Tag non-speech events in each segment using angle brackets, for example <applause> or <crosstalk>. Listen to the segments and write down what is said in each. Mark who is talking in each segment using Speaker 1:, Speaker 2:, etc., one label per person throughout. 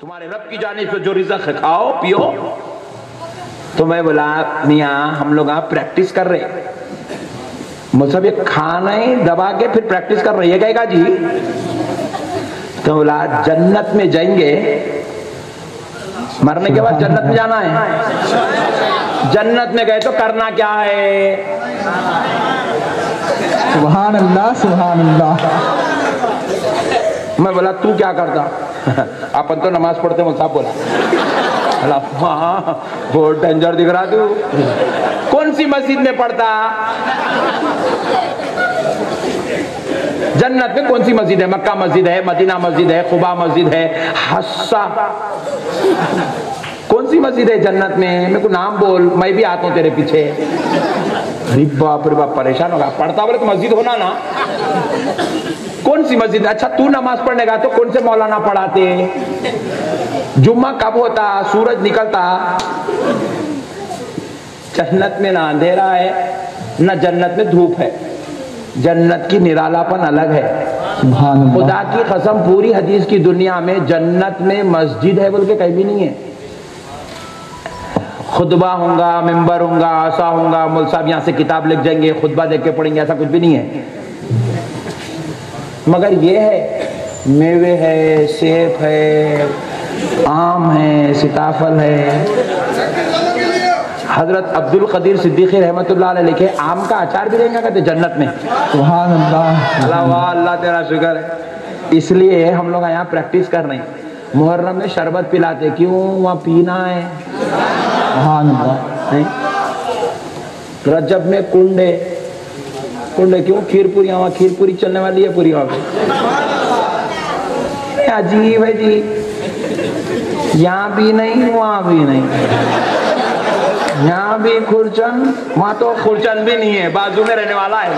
Speaker 1: तुम्हारे रब की जाने से जो रिजक है खाओ पियो। तो मैं बोला मियाँ हम लोग आप प्रैक्टिस कर रहे मतलब ये खाना ही दबा के फिर प्रैक्टिस कर रही है। कहेगा जी। तो बोला जन्नत में जाएँगे। मरने के बाद जन्नत में जाना है। जन्नत में गए तो करना क्या है?
Speaker 2: सुबहान अल्लाह सुबहान अल्लाह।
Speaker 1: मैं बोला तू क्या करता? <laughs> अपन तो नमाज़ पढ़ते मुझे साहब बोला. हाँ बहुत डेंजर दिख रहा तू. कौन सी मस्जिद में पढ़ता? जन्नत में कौन सी मस्जिद है? मक्का मस्जिद है, मदीना मस्जिद है, खुबा मस्जिद है, हस्सा। कौन सी मस्जिद है जन्नत में? मेरे को नाम बोल मैं भी आता हूँ तेरे पीछे। अरे बाप रे बाप परेशान होगा पढ़ता बोले तो मस्जिद होना ना। कौन सी मस्जिद? अच्छा तू नमाज़ पढ़ने का तो कौन से मौलाना पढ़ाते? जुम्मा कब होता? सूरज निकलता। जन्नत में ना अंधेरा है ना जन्नत में धूप है। जन्नत की निरालापन अलग है। खुदा की कसम पूरी हदीस की दुनिया में जन्नत में मस्जिद है बोल के कहीं भी नहीं है। खुतबा होगा मेंबर होगा आशा होगा मुल साहब यहाँ से किताब लिख जाएँगे खुतबा देख के पढ़ेंगे ऐसा कुछ भी नहीं है। मगर ये है मेवे है सेब है आम है सीताफल है। हज़रत अब्दुल कदीर सिद्दीकी अलैह लिखे आम का अचार भी देंगे कहते जन्नत में।
Speaker 2: अल्लाह
Speaker 1: तेरा शुक्र है। इसलिए हम लोग यहाँ प्रैक्टिस कर रहे हैं। मुहर्रम में शरबत पिलाते क्यों? वहाँ पीना है। नहीं? रजब में कुंडे कुंडे क्यों? खीरपुरी वहाँ खीरपुरी चलने वाली है पूरी अजीब है जी। यहाँ भी नहीं, वहाँ भी नहीं। यहाँ भी खुरचन, वहाँ तो खुरचन भी नहीं है, बाजू में रहने वाला है।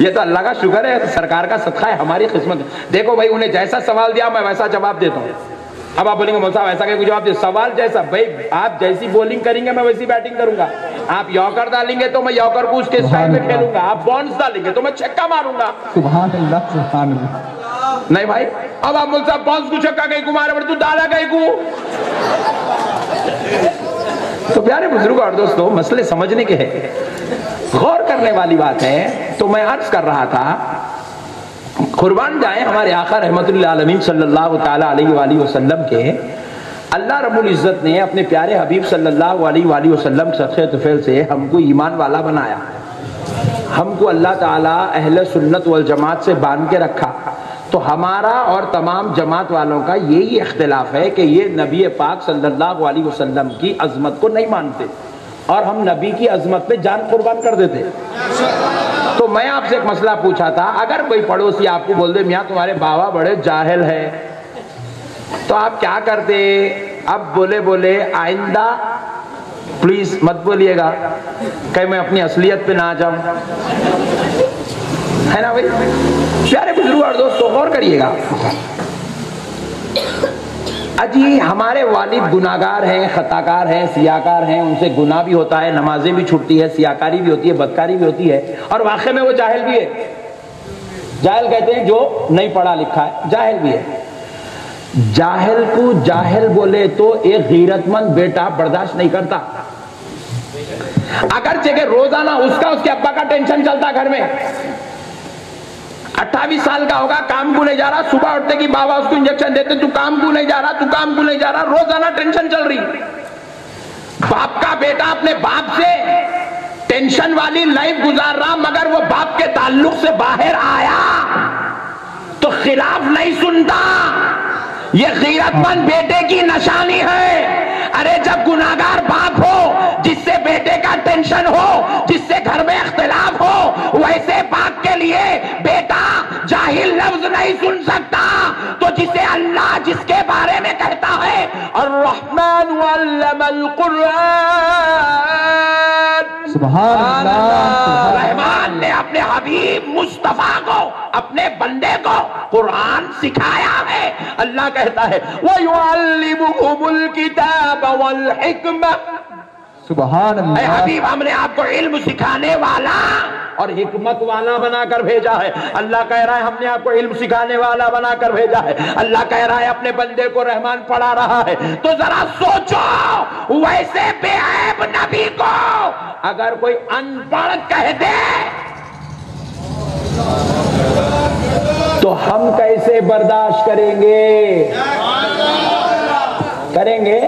Speaker 1: ये तो अल्लाह का शुक्र है, सरकार का सदका है, हमारी किस्मत। देखो भाई, उन्हें जैसा सवाल दिया, मैं वैसा जवाब देता हूँ। अब आप बोलेंगे मौसा ऐसा क्या जवाब दे सवाल जैसा भाई आप जैसी बॉलिंग करेंगे मैं वैसी बैटिंग करूँगा। आप यॉकर डालेंगे तो मैं यॉकर को उसके स्टाइल में खेलूँगा। आप बॉन्स डालेंगे तो मैं छक्का मारूँगा। नहीं भाई अब आप मुझसे बॉन्स को छक्का कहीं मारे तू डाला कहीं को तो प्यारे बुज़ुर्ग और दोस्तों मसले समझने के हैं। गौर करने वाली बात है तो मैं अर्ज़ कर रहा था कुर्बान जाए हमारे सल्लल्लाहु ताला अलैहि वसल्लम के। अल्लाह रब्बुल इज़्ज़त ने अपने प्यारे हबीब सल्लल्लाहु अलैहि वसल्लम सखे तुफैल से हमको ईमान वाला बनाया। हमको अल्लाह ताला अहले सुन्नत वल जमात से बाँध के रखा। तो हमारा और तमाम जमात वालों का यही इख्तिलाफ है कि ये नबी पाक सल्लल्लाहु अलैहि वसल्लम की अजमत को नहीं मानते। और हम नबी की अजमत पे जान कुर्बान कर देते। तो मैं आपसे एक मसला पूछा था, अगर कोई पड़ोसी आपको बोल दे, मियाँ, तुम्हारे बाबा बड़े जाहिल है। तो आप क्या करते? अब बोले बोले आइंदा प्लीज़ मत बोलिएगा। कहीं मैं अपनी असलियत पे ना जाऊँ। है ना भाई? प्यारे बुज़ुर्ग और दोस्तों, गौर करिएगा। अजी, हमारे वालिद गुनागार हैं, खताकार हैं, सियाकार हैं, उनसे गुना भी होता है, नमाजें भी छूटती है, सियाकारी भी होती है, बदकारी भी होती है, और वाकई में वो जाहिल भी है। जाहिल कहते हैं जो नहीं पढ़ा लिखा है, जाहिल भी है। जाहिल को जाहिल बोले तो एक गीरतमंद बेटा बर्दाश्त नहीं करता। अगर जगह रोज़ाना उसका उसके अब्बा का टेंशन चलता घर में। अट्ठावीस साल का होगा, काम क्यों नहीं जा रहा? सुबह उठते कि बाबा उसको इंजेक्शन देते, तू काम क्यों नहीं जा रहा? तू काम क्यों नहीं जा रहा? रोज़ाना टेंशन चल रही। बाप का बेटा अपने बाप से टेंशन वाली लाइफ गुजार रहा, मगर वो बाप के ताल्लुक से बाहर आया तो खिलाफ नहीं सुनता। ये गीरतमंद बेटे की निशानी है। अरे जब गुनागार बाप हो जिससे बेटे का टेंशन हो जिससे घर में इख्तिलाफ हो वैसे बाप के लिए बेटा जाहिल लफ्ज नहीं सुन सकता। तो जिसे अल्लाह जिसके बारे में कहता है और रहमान कुरान
Speaker 2: सुबहान अल्लाह।
Speaker 1: रहमान ने अपने हबीब मुस्तफ़ा कुरान सिखाया है। अल्लाह कहता है किताब वल
Speaker 2: सुबहान
Speaker 1: हबीब हमने आपको इल्म सिखाने वाला। और हिकमत वाला बनाकर भेजा है। अल्लाह कह रहा है हमने आपको इल्म सिखाने वाला बनाकर भेजा है। अल्लाह कह रहा है अपने बंदे को रहमान पढ़ा रहा है। तो जरा सोचो वैसे बेऐब नबी को अगर कोई अनपढ़ कह दे तो हम कैसे बर्दाश्त करेंगे? करेंगे?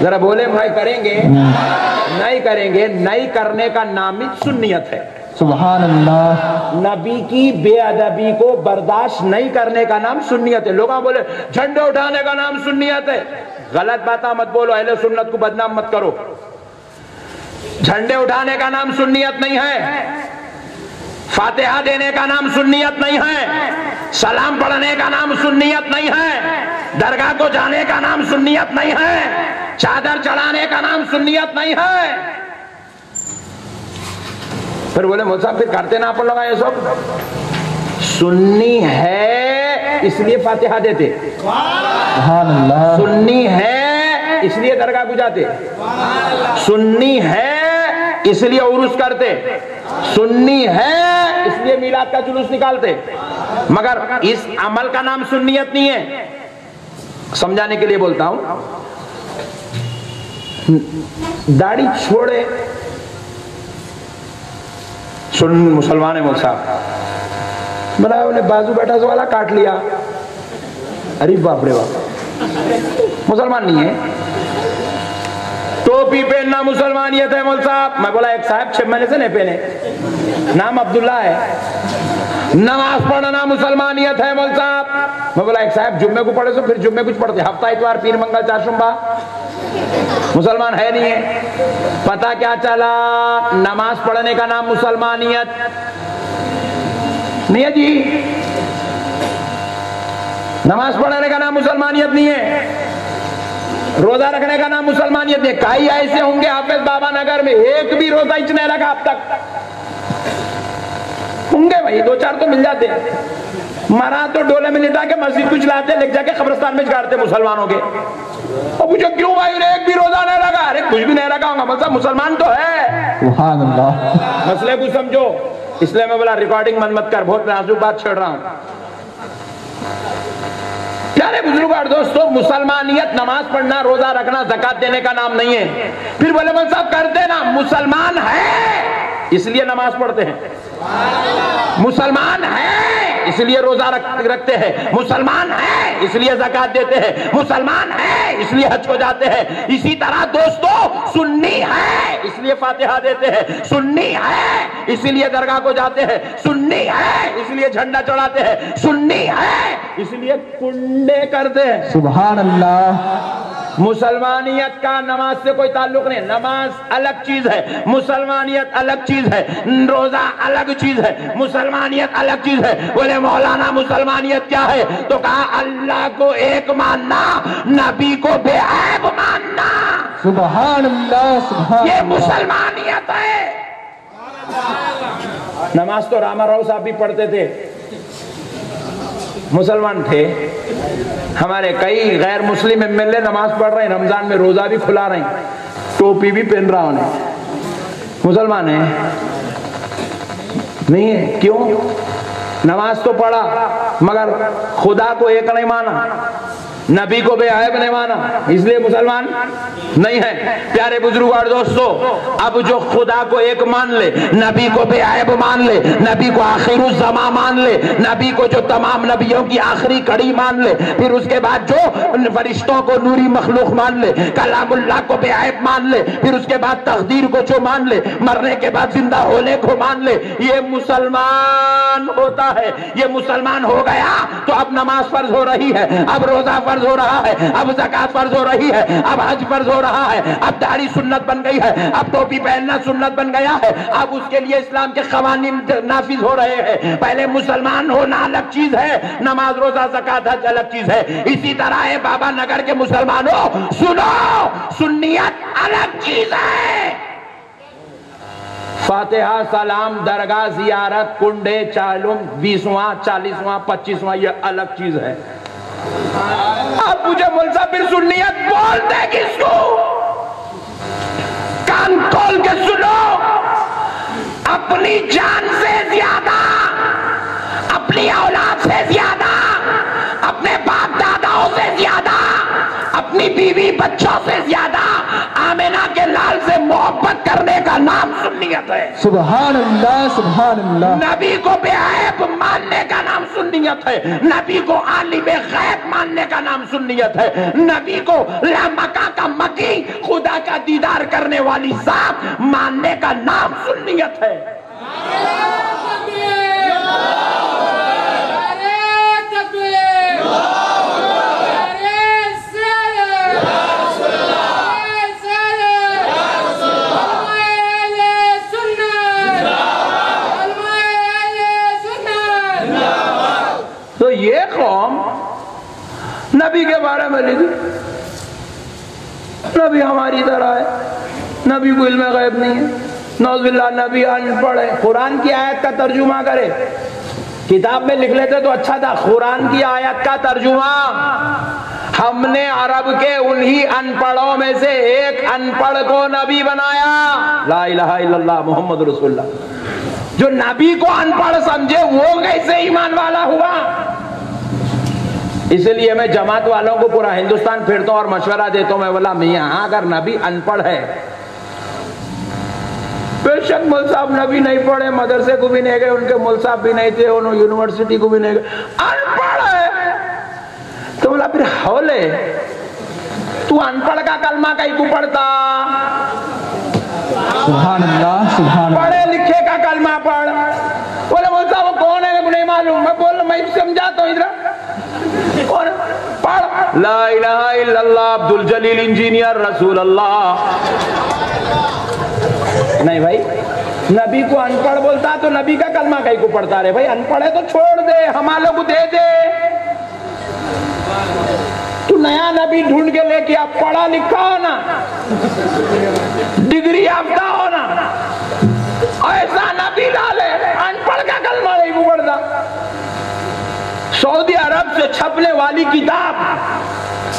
Speaker 1: जरा बोले भाई करेंगे? नहीं करेंगे। नहीं करने का नाम ही सुन्नियत है।
Speaker 2: सुबहान अल्लाह
Speaker 1: नबी की बेअदबी को बर्दाश्त नहीं करने का नाम सुन्नियत है। लोग बोले झंडे उठाने का नाम सुन्नियत है। गलत बात मत बोलो अहले सुन्नत को बदनाम मत करो। झंडे उठाने का नाम सुन्नियत नहीं है। फातिहा देने का नाम सुन्नियत नहीं है। सलाम पढ़ने का नाम सुन्नियत नहीं है। दरगाह को जाने का नाम सुन्नियत नहीं है। चादर चढ़ाने का नाम सुन्नियत नहीं है। फिर बोले मुझे फिर करते ना अपन लोग ये सब? सुन्नी है इसलिए फातिहा देते। सुन्नी है इसलिए दरगाह जाते सुन्नी है इसलिए उर्स करते। सुन्नी है, इसलिए मिलाद का जुलूस निकालते। मगर इस अमल का नाम सुन्नियत नहीं है। समझाने के लिए बोलता हूँ। दाढ़ी छोड़े। सुन मुसलमान है मुझ साहब। उन्हें बाजू बैठा से वाला काट लिया। अरे बाप रे बाप। मुसलमान नहीं है। टोपी पहनना मुसलमानियत है मोल साहब। मैं बोला, एक साहब छह महीने से नहीं पहने। नाम अब्दुल्ला है। नमाज़ पढ़ना मुसलमानियत है मोल साहब। मैं बोला, एक साहब, जुम्मे को पढ़े तो फिर जुम्मे कुछ पढ़ते। हफ़्ता इतवार, पीर मंगल चाशुम्बा मुसलमान है नहीं है। पता क्या चला? नमाज़ पढ़ने का नाम मुसलमानियत नहीं है जी। नमाज़ पढ़ने का नाम मुसलमानियत नहीं है। रोजा रखने का नाम मुसलमानियत नहीं कई ऐसे होंगे हाफिज बाबा नगर में एक भी रोजा इच नहीं रखा अब तक। होंगे भाई दो चार तो मिल जाते। मरा तो डोले में लिटा के मस्जिद कुछ लाते लेके जाके कब्रस्तान में गाड़ते मुसलमानों के। और पूछो क्यों भाई ने एक भी रोजा नहीं रखा? अरे कुछ भी नहीं रखा होगा मतलब मुसलमान तो है। मसले को समझो। इसलिए मैं बोला रिकॉर्डिंग मन मत कर बहुत नाजुक बात छेड़ रहा हूँ। प्यारे बुज़ुर्ग और दोस्तों, मुसलमानियत नमाज़ पढ़ना, रोजा रखना, जक़ात देने का नाम नहीं है। फिर बोले साहब करते ना मुसलमान है, इसलिए नमाज़ पढ़ते हैं। मुसलमान है इसलिए रोजा रख, रखते हैं। मुसलमान है इसलिए जक़ात देते हैं। मुसलमान है इसलिए हज को जाते हैं। इसी तरह दोस्तों सुन्नी है इसलिए फातिहा देते हैं। सुन्नी है इसलिए दरगाह को जाते हैं। सुन्नी है इसलिए झंडा चढ़ाते हैं। सुन्नी है इसलिए कुंडे करते हैं।
Speaker 2: सुबहान अल्लाह।
Speaker 1: मुसलमानियत का नमाज़ से कोई ताल्लुक नहीं नमाज़ अलग चीज़ है मुसलमानियत अलग चीज़ है रोजा अलग चीज़ है मुसलमानियत अलग चीज़ है। बोले मौलाना मुसलमानियत क्या है? तो कहा अल्लाह को एक मानना नबी को बेऐब मानना।
Speaker 2: सुबह
Speaker 1: ये मुसलमानियत है। नमाज़ तो रामाराव साहब भी पढ़ते थे। मुसलमान थे। हमारे कई गैर मुस्लिम एमएलए नमाज़ पढ़ रहे हैं, रमज़ान में रोजा भी खुला रहे टोपी भी पहन रहा उन्हें। मुसलमान है? नहीं है? क्यों? नमाज़ तो पढ़ा, मगर खुदा को एक नहीं माना। नबी को बेहब नहीं माना, इसलिए मुसलमान नहीं है। प्यारे बुज़ुर्ग और दोस्तों, अब जो खुदा को एक मान ले, नबी को बेहब मान ले, नबी को आखिर जमा मान ले, नबी को जो तमाम नबियों की आखिरी कड़ी मान ले, फिर उसके बाद जो फरिश्तों को नूरी मखलूक मान ले कलामुल्ला को बेहब मान ले, फिर उसके बाद तकदीर को जो मान ले, मरने के बाद ज़िंदा होने को मान ले, ये मुसलमान होता है, ये मुसलमान हो गया तो अब नमाज़ फ़र्ज़ हो रही है, अब रोजा फ़र्ज़ हो रहा है, अब जक़ात फ़र्ज़ हो रही है, अब हज फ़र्ज़ हो रहा है, अब दाढ़ी सुन्नत बन गई है, अब टोपी पहनना सुन्नत बन गया है, अब उसके लिए इस्लाम के कवानीन नाफिज हो रहे हैं। पहले मुसलमान होना अलग चीज़ है, नमाज़, रोजा, जक़ात, हज अलग चीज़ है। इसी तरह है, बाबा नगर के मुसलमानों सुनो, सुन्नियत अलग चीज़ है। फातिहा, सलाम, दरगाह, जियारत, कुंडे, चालुम, बीसवां, चालीसवां, पच्चीसवां, ये अलग चीज़ है। आप मुझे मुलसा फिर सुन्नियत बोलते किसको? कान खोल के सुनो। अपनी जान से ज़्यादा, अपनी औलाद से ज़्यादा, अपने बाप दादाओं से ज़्यादा अपनी बीवी बच्चों से ज़्यादा आमिना के लाल से मोहब्बत करने का नाम सुन्नियत है।
Speaker 2: सुबह सुबह
Speaker 1: नबी को बेऐब मानने का नाम सुन्नियत है। नबी को आलिम गैब मानने का नाम सुन्नियत है। नबी को मका का मकी खुदा का दीदार करने वाली साहब मानने का नाम सुन्नियत है। नबी के बारे में लिखी नबी हमारी तरह है। नबी को इल्म गैब नहीं है। नौजबिल्ला नबी अनपढ़ कुरान की आयत का तर्जुमा करे। किताब में लिख लेते तो अच्छा था। कुरान की आयत का तर्जुमा। हमने अरब के उन्हीं अनपढ़ों में से एक अनपढ़ को नबी बनाया। ला इलाहा मोहम्मद रसूलुल्लाह। जो नबी को अनपढ़ समझे, वो कैसे ईमान वाला हुआ? इसलिए मैं जमात वालों को पूरा हिंदुस्तान फिरता हूँ और मशवरा देता हूँ। मैं बोला मियाँ अगर नबी अनपढ़ है बेशक मुल साहब नबी नहीं पढ़े मदरसे को भी नहीं गए उनके मुल साहब भी नहीं थे उन्होंने यूनिवर्सिटी को भी नहीं गए। अनपढ़ है। तो बोला फिर हौले तू अनपढ़ का कलमा कहीं को पढ़ता?
Speaker 2: अल्लाह
Speaker 1: पढ़े लिखे का कलमा पढ़। बोले मुल साहब वो कौन है? नहीं मालूम। मैं बोल मैं समझाता हूँ इधर। कौन? है? पढ़। ला इलाहा अब्दुल जलील इंजीनियर रसूल अल्लाह नहीं भाई नबी को अनपढ़ बोलता तो नबी का कलमा कहीं को पढ़ता रहे भाई? अनपढ़ है तो छोड़ दे हमारे को दे दे। तू नया नबी ढूंढ के लेके आप पढ़ा लिखा हो ना। डिग्री याफ्ता हो ना। ऐसा नबी डाले अनपढ़ का कलमा नहीं को पढ़ता सऊदी अरब से छपने वाली किताब,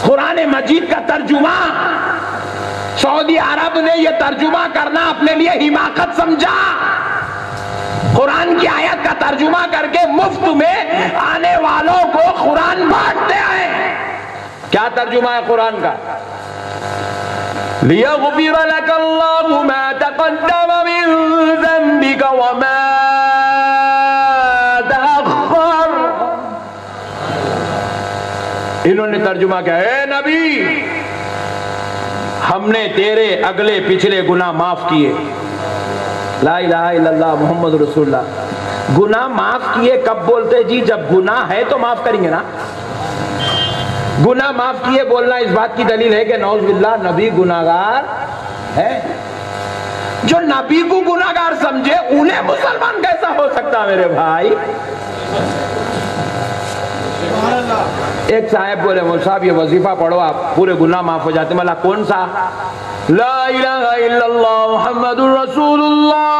Speaker 1: कुरान मजीद का तर्जुमा। सऊदी अरब ने यह तर्जुमा करना अपने लिए हिमाकत समझा। कुरान की आयत का तर्जुमा करके मुफ़्त में आने वालों को कुरान बांटते हैं क्या तर्जुमा है कुरान का? लकल्लाहु मिन ज़ंबिका व मा इन्होंने तर्जुमा किया नबी, हमने तेरे अगले पिछले गुना माफ़ किए। ला मोहम्मद रसूलुल्लाह। गुना माफ़ किए कब बोलते जी, जब गुना है तो माफ़ करेंगे ना। गुना माफ़ किए बोलना इस बात की दलील है कि नौज बिल्ला नबी गुनागार है। जो नबी को गुनागार समझे, उन्हें मुसलमान कैसा हो सकता मेरे भाई? एक साहब बोले मुल साहब ये वजीफा पढ़ो आप पूरे गुना माफ़ हो जाते मला कौन सा? रसूलुल्लाह।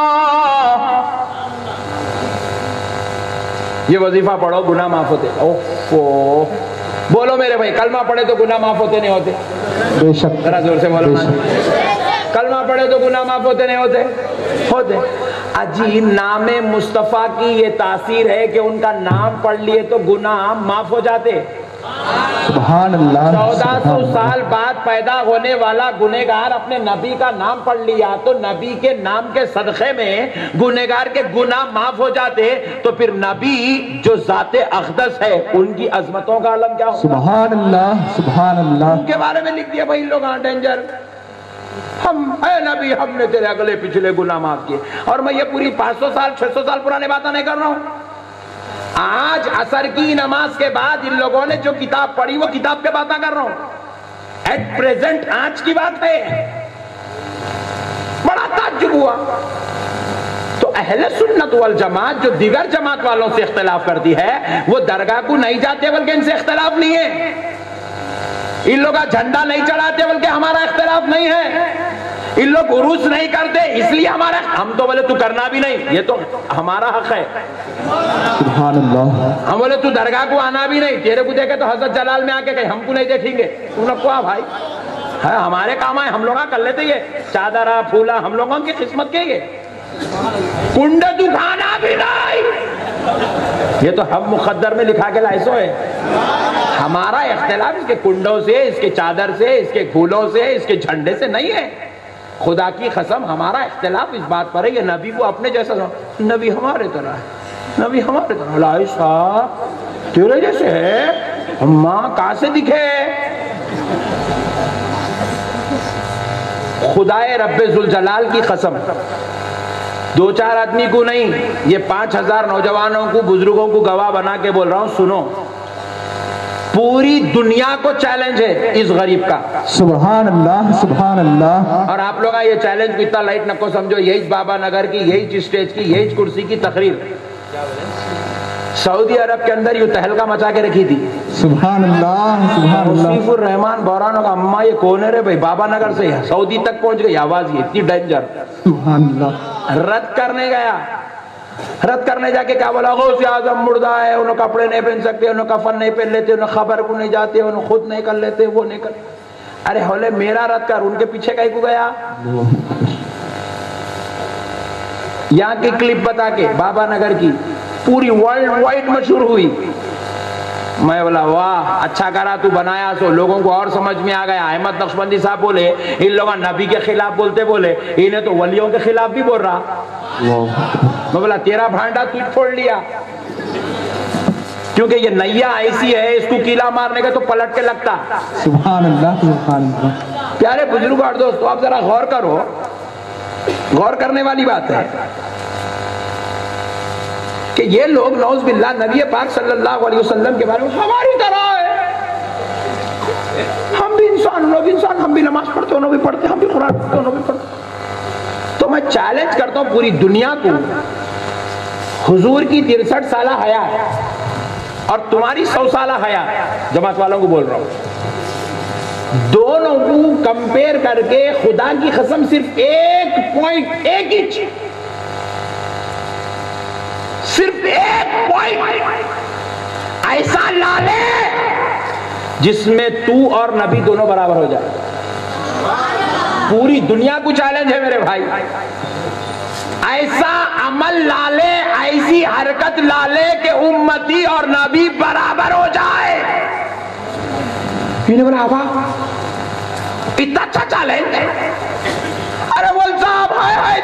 Speaker 1: ये वजीफा पढ़ो गुना माफ़ होते। ओफो बोलो मेरे भाई कलमा पढ़े तो गुना माफ़ होते नहीं होते?
Speaker 2: बेशक
Speaker 1: जरा ज़ोर से बोलो कलमा पढ़े तो गुना माफ़ होते नहीं होते? होते। अजी नाम मुस्तफ़ा की ये तासीर है कि उनका नाम पढ़ लिए तो गुनाह माफ़ हो जाते। चौदह सौ साल बाद पैदा होने वाला गुनेगार अपने नबी का नाम पढ़ लिया तो नबी के नाम के सदक़े में गुनेगार के गुनाह माफ़ हो जाते तो फिर नबी जो जाते अकदस है उनकी अजमतों का आलम क्या होगा?
Speaker 2: सुबहान अल्लाह सुबहान अल्लाह।
Speaker 1: उनके बारे में लिख दिया भाई लोग हाँ डेंजर हम है नबी हमने तेरे अगले पिछले गुना माफ़ किए। और मैं ये पूरी 500 साल 600 साल पुराने बातें नहीं कर रहा हूँ। आज असर की नमाज़ के बाद इन लोगों ने जो किताब पढ़ी, वो किताब के बातें कर रहा हूँ। एट प्रेजेंट आज की बात है बड़ा ताज्जुब हुआ। तो अहले सुन्नत वल जमात, जो दिगर जमात वालों से इख्तलाफ करती है, वो दरगाह को नहीं जाते बल्कि इनसे इख्तलाफ नहीं है। इन लोग झंडा नहीं चढ़ाते बल्कि हमारा इख्तलाफ नहीं है। इन लोग उरूस नहीं करते इसलिए हमारा हम तो बोले तू करना भी नहीं ये तो हमारा हक है। हम बोले तू दरगाह को आना भी नहीं तेरे को देखे तो हज़रत जलाल में आके कहीं हमको नहीं देखेंगे। तुम लोग को आ भाई है हमारे काम आए हम लोग कर लेते ये। चादरा फूला हम लोगों की किस्मत के ये। कुंड दुखाना भी नहीं। ये तो हम मुकद्दर में लिखा के लाइसो है। हमारा इख्तलाफ इसके कुंडों से इसके चादर से इसके फूलों से इसके झंडे से नहीं है। खुदा की कसम, हमारा इख्तलाफ इस बात पर है कि नबी को अपने जैसा नबी हमारे तरह है। नबी हमारे तरह। लाइसा तेरे जैसे है। माँ कहा से दिखे? खुदाए रब्बे जुल जलाल की कसम। दो चार आदमी को नहीं, ये पाँच हज़ार नौजवानों को, बुज़ुर्गों को गवाह बना के बोल रहा हूँ, सुनो। पूरी दुनिया को चैलेंज है इस गरीब का।
Speaker 2: सुबहान अल्लाह सुबहान अल्लाह
Speaker 1: और आप लोग ये चैलेंज को इतना लाइट नको समझो यही बाबा नगर की यही स्टेज की यही कुर्सी की तकरीर। सऊदी अरब के अंदर यू तहलका मचा के रखी थी।
Speaker 2: अल्लाह
Speaker 1: मुसीफुर रहमान बौरानो का अम्मा ये कौन है रे भाई? बाबा नगर से सऊदी तक पहुँच गई आवाज़ ये इतनी डेंजर रद्द करने गया। रद्द करने जाके क्या बोला? गौस आज़म मुर्दा है उन्हें कपड़े नहीं पहन सकते उन्हें कफन नहीं पहन लेते उन्हें खबर को नहीं जाते उन्हें खुद नहीं कर लेते, वो नहीं कर अरे होले, मेरा रद्द कर, उनके पीछे कहीं को गया? यहाँ की क्लिप बता के, बाबा नगर की, पूरी वर्ल्ड वाइड मशहूर हुई। मैं बोला वाह अच्छा करा तू बनाया सो लोगों को और समझ में आ गया। अहमद नक्शबंदी साहब बोले इन लोग नबी के खिलाफ बोलते बोले इन्हें तो वलियों के खिलाफ भी बोल रहा। मैं बोला तेरा भांडा तू फोड़ लिया। क्योंकि ये नैया ऐसी है इसको कीला मारने का तो पलट के लगता।
Speaker 2: अल्लाह
Speaker 1: प्यारे बुज़ुर्ग और दोस्तों आप जरा गौर करो। गौर करने वाली बात है। कि ये लोग नौज बिल्ला नबी पाक सल्लल्लाहु अलैहि वसल्लम के बारे में हमारी तरह है। हम भी इंसान लोग इंसान, हम भी नमाज़ पढ़ते उन्हों भी पढ़ते हम भी कुरान पढ़ते उन्हों भी पढ़ते तो मैं चैलेंज करता हूँ पूरी दुनिया को। हुजूर की तिरसठ साल हया और तुम्हारी सौ साल हया जमात वालों को बोल रहा हूँ। दोनों को कंपेयर करके खुदा की कसम सिर्फ़ एक पॉइंट एक इंच सिर्फ़ एक पॉइंट ऐसा ला ले जिसमें तू और नबी दोनों बराबर हो जाए। पूरी दुनिया को चैलेंज है मेरे भाई। ऐसा अमल ला ले ऐसी हरकत ला ले कि उम्मती और नबी बराबर हो जाए। बोला इतना अच्छा चैलेंज है अरे बोल साहब, हाय हाय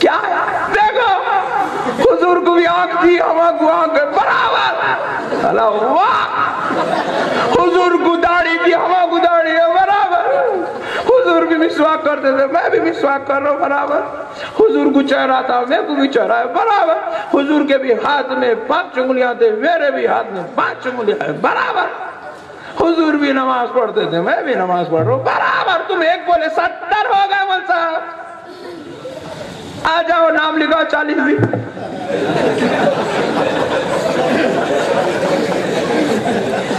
Speaker 1: क्या है? हुजूर को भी आँख दी हमें को आँख बराबर। अला वाह हुजूर को दाढ़ी दी हमें को है, बराबर। हुजूर भी मिसवाक करते थे, मैं भी मिसवाक कर रहा हूँ, बराबर। हुजूर को चेहरा था मेरे को भी चेहरा है, बराबर। हुजूर के भी हाथ में पाँच उंगलियाँ थे, मेरे भी हाथ में पाँच उंगलियाँ है, बराबर। हुजूर भी नमाज़ पढ़ते थे, मैं भी नमाज़ पढ़ रहा हूँ, बराबर। तुम एक बोले, सत्तर हो गए मल साहब आ जाओ, नाम लिखाओ चालीस भी।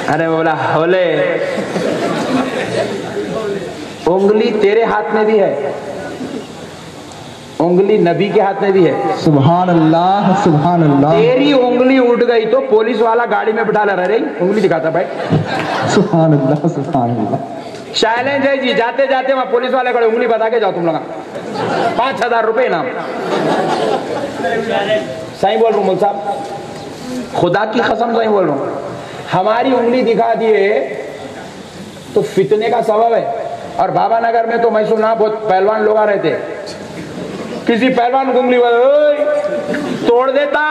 Speaker 1: अरे बोला होले। उंगली तेरे हाथ में भी है। उंगली नबी के हाथ में भी है।
Speaker 2: सुबहान अल्लाह सुबहान अल्लाह
Speaker 1: तेरी उंगली उठ गई तो पुलिस वाला गाड़ी में बिठा ला। रही उंगली दिखाता भाई।
Speaker 2: सुबहान अल्लाह सुबहान अल्लाह
Speaker 1: चैलेंज है जी, जाते जाते वहाँ पुलिस वाले खड़े, उंगली बता के जाओ तुम लोग। पाँच हज़ार रुपए इनाम। सही बोल रहा हूँ मुल साहब। खुदा की कसम सही बोल रहा हूँ। हमारी उंगली दिखा दिए तो फितने का सबब है। और बाबा नगर में तो मैं सुना बहुत पहलवान लोग आ रहे थे। किसी पहलवान को उंगली तोड़ देता।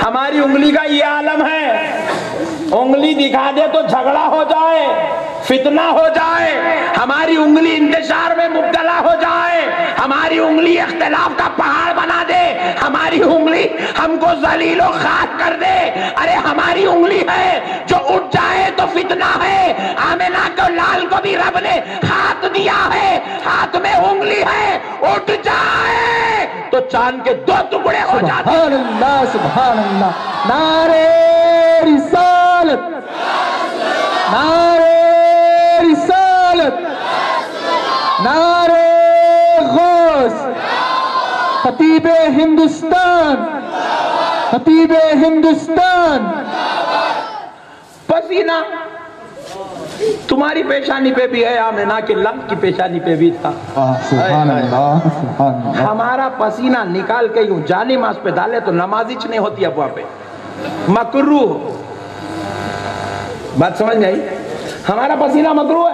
Speaker 1: हमारी उंगली का ये आलम है। उंगली दिखा दे तो झगड़ा हो जाए, फितना हो जाए, हमारी उंगली इंतज़ार में मुब्तला हो जाए, हमारी उंगली इख्तलाफ का पहाड़ बना दे, हमारी उंगली हमको जलीलो खाक कर दे। अरे हमारी उंगली है जो उठ जाए तो फितना है, आमिना को लाल को भी रब ने हाथ दिया है, हाथ में उंगली है, उठ जाए तो चाँद के दो टुकड़े हो जाते
Speaker 2: नारे रिसालत। नारे रिसालत। नारे गौस। खतीब हिंदुस्तान। खतीब हिंदुस्तान।
Speaker 1: पसीना। तुम्हारी पेशानी पे भी है आमिना के लंग की पेशानी पे भी था।
Speaker 2: सुभान अल्लाह
Speaker 1: हमारा पसीना निकाल के यूँ जाली मास पे डाले तो नमाजिच नहीं होती अब वहाँ पे। मकरू बात समझ नहीं आई? हमारा पसीना मकरू है।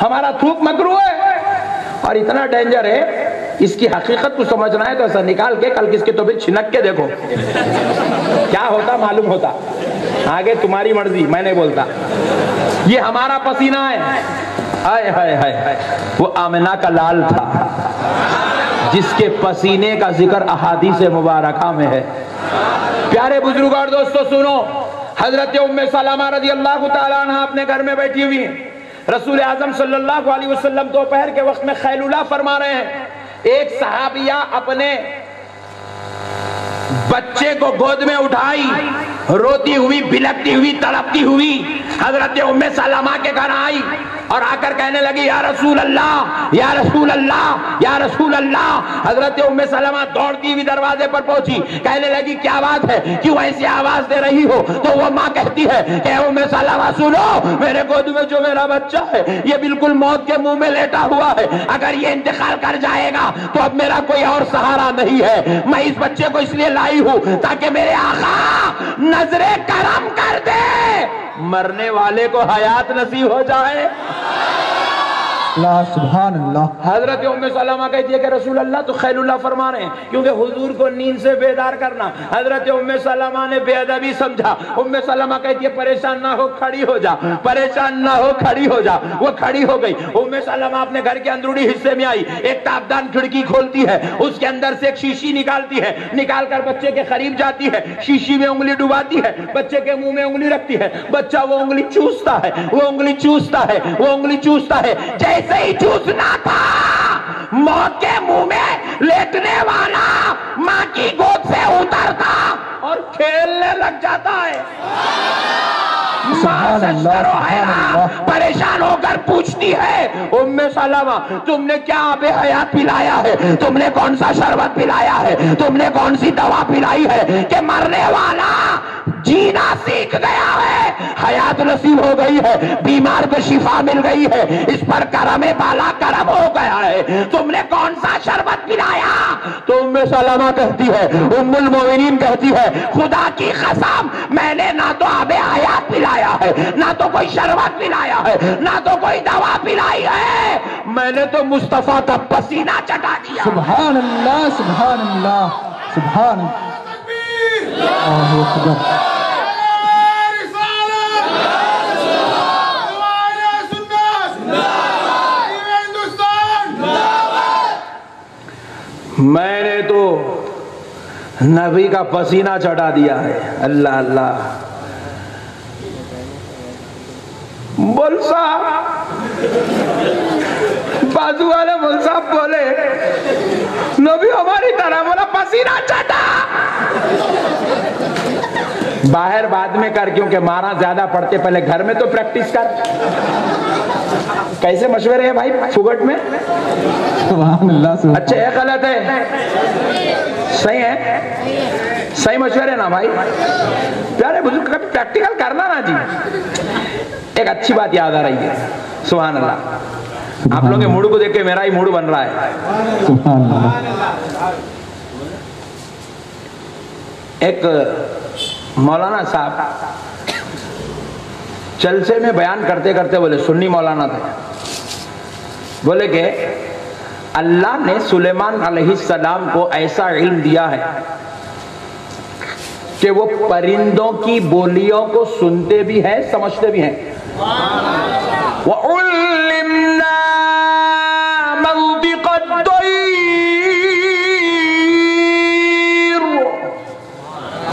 Speaker 1: हमारा थूक मकरू है। और इतना डेंजर है, इसकी हकीकत को समझना है तो ऐसा निकाल के कल किसके तो भी छिनक के देखो। क्या होता, मालूम होता? आगे तुम्हारी मर्ज़ी मैं नहीं बोलता। ये हमारा पसीना है। हाय हाय हाय वो आमिना का लाल था, जिसके पसीने का ज़िक्र अहादी से मुबारका में है। प्यारे बुज़ुर्ग और दोस्तों, सुनो। हज़रत उम्मे सलामा रज़ी अल्लाह अन्हा अपने घर में बैठी हुई हैं। रसूल आज़म सल्लल्लाहु अलैहि वसल्लम दोपहर के वक्त में खैलुला फरमा रहे हैं। एक सहाबिया अपने बच्चे को गोद में उठाई, रोती हुई, बिलकती हुई, तड़पती हुई, हज़रत उम्मे सलामा के घर आई। और आकर कहने लगी, या रसूल अल्लाह या रसूल अल्लाह या रसूल अल्लाह हज़रत उम्मे सलामा दौड़ती हुई दरवाजे पर पहुँची। कहने लगी, क्या बात है? क्यों ऐसी आवाज़ दे रही हो? तो वो माँ कहती है उम्मे सलामा, सुनो, मेरे गोद में जो मेरा बच्चा है, ये बिल्कुल मौत के मुँह में लेटा हुआ है। अगर ये इंतकाल कर जाएगा तो अब मेरा कोई और सहारा नहीं है। मैं इस बच्चे को इसलिए लाई हूँ ताकि मेरे आका नजरे करम कर दे। मरने वाले को हयात नसीब हो जाए। हज़रत सलामा कहती है रसूल अल्लाह तो खैरुल्लाह फरमा रहे हैं, क्योंकि हुजूर को नींद से बेदार करना, हज़रत उम्मे ने बेअदबी समझा। उम्मे कहती है, परेशान ना हो, खड़ी हो जा, परेशान ना हो, खड़ी हो जा। वो खड़ी हो गई। उम्मे अपने घर के अंदरूनी हिस्से में आई। एक तापदान खिड़की खोलती है, उसके अंदर से एक शीशी निकालती है। निकाल कर बच्चे के करीब जाती है, शीशी में उंगली डुबाती है, बच्चे के मुँह में उंगली रखती है। बच्चा वो उंगली चूसता है, वो उंगली चूसता है, वो उंगली चूसता है। जैसे ही चूसना था। मौत के मुँह में लेटने वाला माँ की गोद से उतरता और खेलने लग जाता है। परेशान होकर पूछती है उम्मे सलामा तुमने क्या आबे हयात पिलाया है? तुमने कौन सा शरबत पिलाया है? तुमने कौन सी दवा पिलाई है कि मरने वाला जीना सीख गया है। हयात नसीब हो गई है। बीमार को शिफा मिल गई है। इस पर करम बाला करम हो गया है। तुमने कौन सा शरबत पिलाया? तो उम्मे सलामा कहती है। उम्मुल मोमिनीन कहती है खुदा की कसम मैंने ना तो आबे हयात पिलाया है ना तो कोई शरबत पिलाया है ना तो कोई दवा पिलाई है। मैंने तो मुस्तफ़ा का पसीना चटा दिया।
Speaker 2: सुभान अल्लाह सुभान अल्लाह सुभान अल्लाह
Speaker 1: मैंने तो नबी का पसीना चढ़ा दिया है। अल्लाह अल्लाह। बोल साहब। बाजू वाले बोल साहब, बोले। नबी हमारी तरह बोला, पसीना चटा बाहर बाद में कर क्योंकि मारा ज़्यादा पड़ते पहले घर में तो प्रैक्टिस कर। कैसे मशवरे हैं भाई फुगट में?
Speaker 2: सुभान
Speaker 1: अच्छा है गलत है? सही है? सही मशवरे ना भाई? प्यारे बुज़ुर्ग कभी प्रैक्टिकल करना ना जी। एक अच्छी बात याद आ रही है। सुहान अल्लाह आप लोगों के मूड को देख के मेरा ही मूड बन रहा है। एक मौलाना साहब जलसे में बयान करते करते बोले सुन्नी मौलाना थे। बोले के अल्लाह ने सुलेमान अलैहिस्सलाम को ऐसा इल्म दिया है कि वो परिंदों की बोलियों को सुनते भी हैं समझते भी हैं।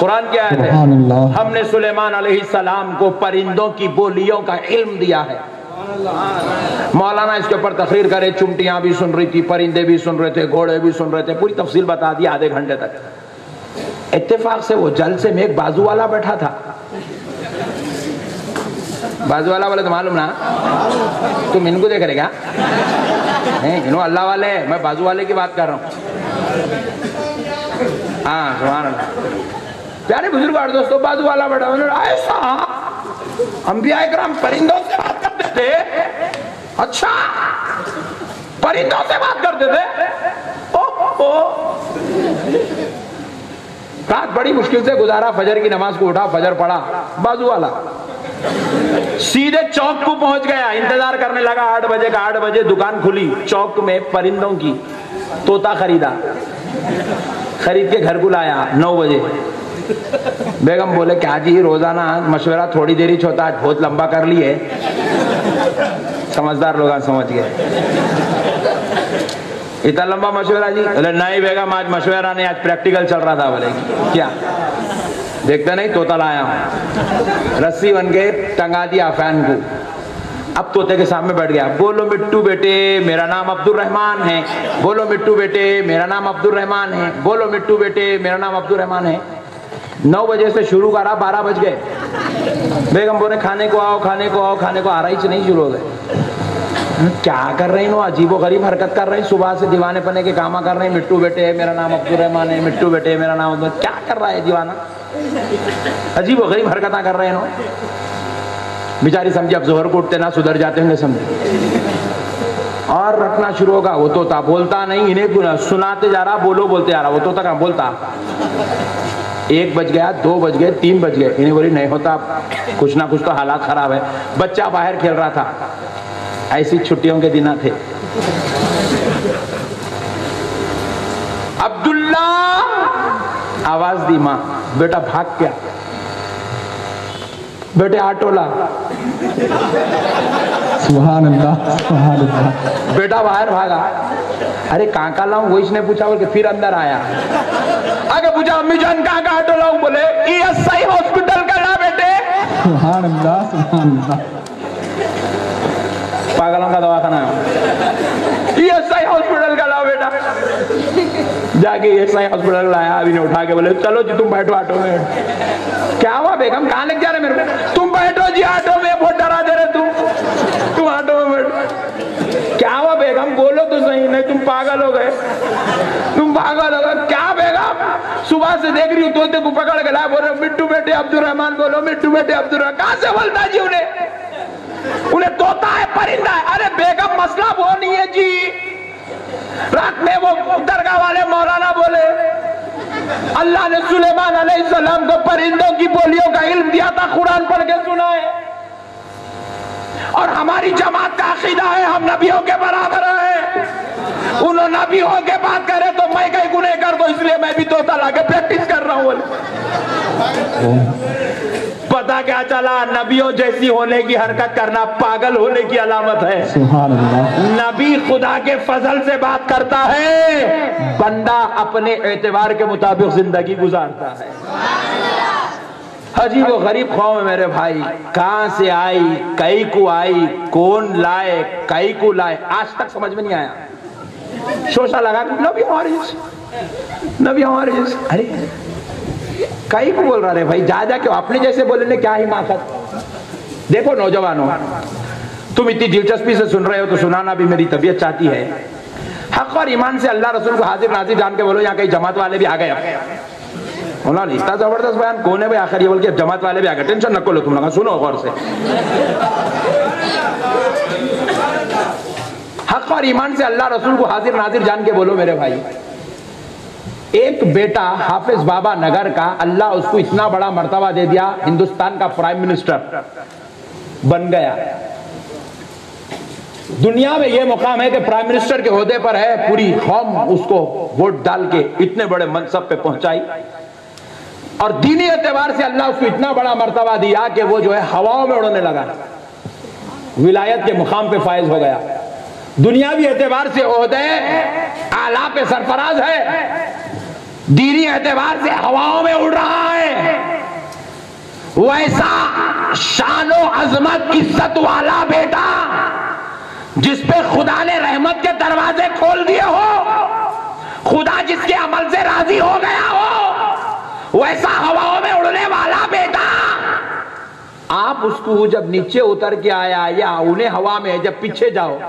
Speaker 1: कुरान क्या है हमने सुलेमान अलैहिस्सलाम को परिंदों की बोलियों का इल्म दिया है। मौलाना इसके ऊपर तकरीर करे चुमटियाँ भी सुन रही थी परिंदे भी सुन रहे थे घोड़े भी सुन रहे थे पूरी तफसील बता दी आधे घंटे तक। इत्तेफाक से वो जलसे में एक बाजू वाला बैठा था। बाजू वाला बोले तो मालूम ना? तुम इनको देख रहे क्या? नहीं अल्लाह वाले मैं बाजू वाले की बात कर रहा हूँ। हाँ अल्लाह प्यारे बुज़ुर्ग और दोस्तों बाजू वाला उन्होंने ऐसा अंबिया इकराम परिंदों से बात करते थे। अच्छा परिंदों से बात करते थे? ओ, ओ। रात बड़ी मुश्किल से गुजारा फजर की नमाज़ को उठा फजर पढ़ा बाजू वाला सीधे चौक को पहुँच गया इंतज़ार करने लगा आठ बजे का आठ बजे दुकान खुली चौक में परिंदों की तोता खरीदा। खरीद के घर को लाया नौ बजे। बेगम बोले क्या जी रोज़ाना मशवरा थोड़ी देरी छोता आज बहुत लंबा कर लिए। समझदार लोग समझ गए। इतना लंबा मशवरा जी? बोले, नहीं बेगम, आज मशवरा नहीं, आज प्रैक्टिकल चल रहा था। बोले, क्या? देखते नहीं, तोता लाया रस्सी बन के टंगा दिया फ़ैन को। अब तोते के सामने बैठ गया। बोलो मिट्टू बेटे, मेरा नाम अब्दुल रहमान है। बोलो मिट्टू बेटे, मेरा नाम अब्दुल रहमान है। बोलो मिट्टू बेटे, मेरा नाम अब्दुल रहमान है। नौ बजे से शुरू करा, बारह बज गए। बेगम बोले, खाने को आओ, खाने को आओ, खाने को आ रही नहीं शुरू हो गए क्या कर रहे हैं? अजीबो गरीब हरकत कर रहे हैं। सुबह से दीवाने पने के कामा कर रहे हैं। मिट्टू बेटे, मेरा नाम अब्दुल रहमान है। मिट्टू बेटे, मेरा नाम क्या कर रहा है दीवाना? अजीबो गरीब हरकत कर रहे हैं बेचारी समझे, अब जोहर को उठते ना, सुधर जाते होंगे समझे। और रखना शुरू होगा। वो तोता बोलता नहीं, इन्हें सुनाते जा रहा, बोलो बोलते जा रहा। वो तोता कहा बोलता? एक बज गया, दो बज गए, तीन बज गए। इन्हें बोली, नहीं होता, कुछ ना कुछ तो हालात खराब है। बच्चा बाहर खेल रहा था। ऐसी छुट्टियों के दिन थे। अब्दुल्ला! आवाज़ दी माँ। बेटा भाग क्या? बेटे ऑटो ला
Speaker 2: सुभान अल्लाह सुभान अल्लाह
Speaker 1: बेटा बाहर भागा। अरे कहाँ का लाऊं? वो इसने पूछा बोल के फिर अंदर आया। आगे पूछा अम्मी जान कहाँ का ऑटो लाऊं? बोले ईएसआई हॉस्पिटल का ला बेटे?
Speaker 2: सुभान अल्लाह सुभान अल्लाह
Speaker 1: पागलों का दवाखाना है। ईएसआई हॉस्पिटल का लाओ बेटा। जाके ईएसआई हॉस्पिटल लाया अभी ने उठा के बोले चलो जी तुम बैठो ऑटो में। क्या हुआ बेगम? कहाँ लेके जा रहे मेरे को तुम बैठो जी ऑटो में बहुत डरा दे रहे तुम तुम ऑटो में बैठो क्या हुआ बेगम बोलो तो सही, नहीं तुम पागल हो गए। तुम पागल हो गए। क्या बेगम? सुबह से देख रही हूँ, तोते को पकड़ के लाया, बोल रहे मिट्टू बेटे अब्दुल रहमान बोलो, मिट्टू बेटे अब्दुल रहमान कहाँ से बोलता जी उन्हें? उन्हें तोता है, परिंदा है। अरे बेगम, मसला वो नहीं है जी। रात में वो दरगाह वाले मौलाना बोले, अल्लाह ने सुलेमान अलैहिस्सलाम को परिंदों की बोलियों का इल्म दिया था, कुरान पढ़ के सुना है और हमारी जमात का अकीदा है हम नबियों के बराबर है। उन्होंने नबियों के बात करे तो मैं कहीं गुने कर दो इसलिए मैं भी तोता लाके प्रैक्टिस कर रहा हूँ। पता क्या चला? नबियों जैसी होने की हरकत करना पागल होने की अलामत है। नबी खुदा के फजल से बात करता है। बंदा अपने एतबार के मुताबिक ज़िंदगी गुजारता है। हजी, वो गरीब कौम है मेरे भाई। कहाँ से आई? कई को आई? कौन लाए? कई को लाए? आज तक समझ में नहीं आया। शोशा लगा नबी हमारे जैसे। नबी हमारे जैसे। अरे, कई को बोल रहा है, भाई जा जा क्यों? अपने जैसे बोले ने क्या ही माकत? देखो नौजवानों, तुम इतनी दिलचस्पी से सुन रहे हो तो सुनाना भी मेरी तबीयत चाहती है। हक और ईमान से अल्लाह रसूल को हाजिर नाजिर जान के बोलो, यहाँ कई जमात वाले भी आ गए। बोला इतना ज़बरदस्त बयान कौन है भाई? आखिर ये बोल के जमात वाले भी आ गए टेंशन न लो तुम लोग। सुनो गौर से। हक और ईमान से अल्लाह रसूल को हाजिर नाजिर जान के बोलो मेरे भाई। एक बेटा हाफिज बाबा नगर का अल्लाह उसको इतना बड़ा मर्तबा दे दिया, हिंदुस्तान का प्राइम मिनिस्टर बन गया। दुनिया में यह मुकाम है कि प्राइम मिनिस्टर के होदे पर है, पूरी कौम उसको वोट डाल के इतने बड़े मनसब पे पहुंचाई। और दीनी एतबार से अल्लाह उसको इतना बड़ा मर्तबा दिया कि वो जो है हवाओं में उड़ने लगा। विलायत के मुकाम पे फायज हो गया। दुनियावी एतबार से आला पे सरफराज है। दीनी एतबार से हवाओं में उड़ रहा है। वैसा शानो अजमत इज़्ज़त वाला बेटा, जिस पे खुदा ने रहमत के दरवाजे खोल दिए हो, खुदा जिसके अमल से राज़ी हो गया हो वैसा हवाओं में उड़ने वाला बेटा। आप उसको जब नीचे उतर के आया, या उन्हें हवा में, जब पीछे जाओ,